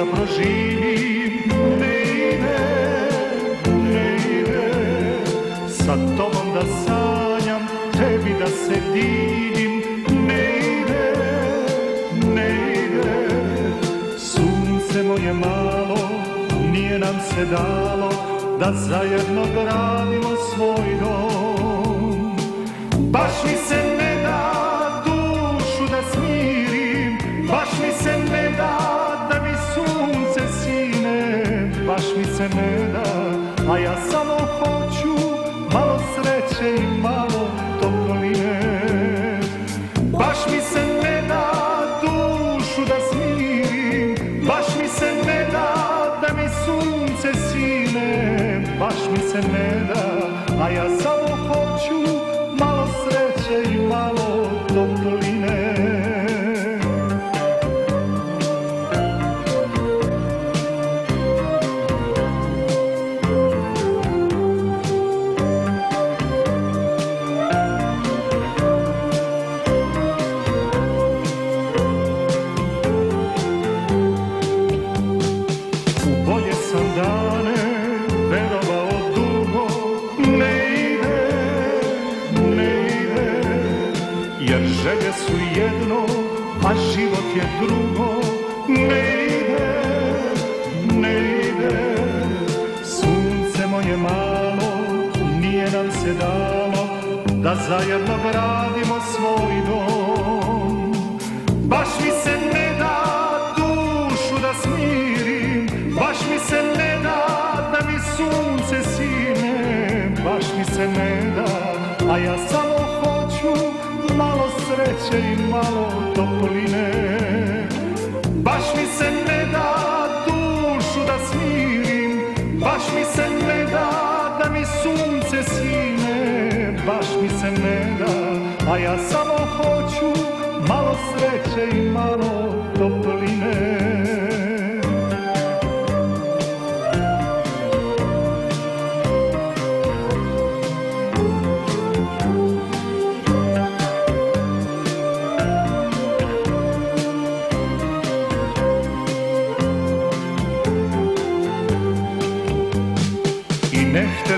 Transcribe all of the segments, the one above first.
da proživim Ne ide, ne ide. Sa tobom da sanjam, tebi da se divim Ne ide, ne ide. Sunce moje malo, nije nam se dalo Da zajedno gradimo svoj dom. Baš mi se se ne da, a ja samo hoću Malo sreće i malo topline. Baš mi se ne da dušu da smirim Baš mi se ne da da mi sunce sine. Baš mi se ne da, a ja samo hoću Malo sreće i jedno, a život je drugo. Ne ide, ne ide. Sunce moje malo, nije nam se dalo Da zajedno gradimo svoj dom. Baš mi se ne da dušu da smirim Baš mi se ne da da mi sunce sine. Baš mi se ne da, a ja samo hoću Malo sreće i malo topline. Baš mi se ne da dušu da smirim Baš mi se ne da da mi sunce sine. Baš mi se ne da, a ja samo hoću Malo sreće i malo topline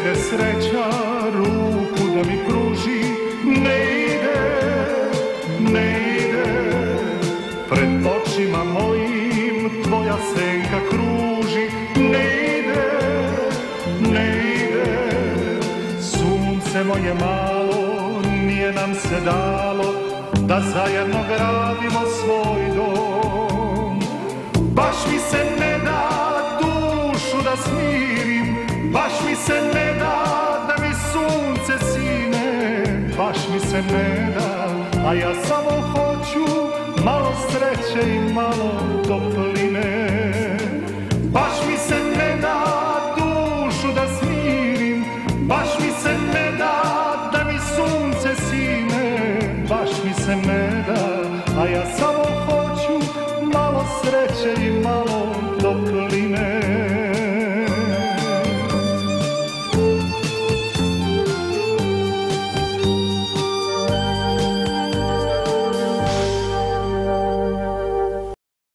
tebe sreća ruku da mi pruži. Ne ide, ne ide. Pred očima mojim tvoja senka kruži. Ne ide, ne ide. Sunce moje malo nije nam se dalo Da zajedno gradimo svoj dom se ne da, a ja samo hoću malo sreće i malo topline. Baš mi se ne da dušu da smirim, baš mi se ne da da mi sunce sine, baš mi se ne da, a ja samo hoću malo sreće i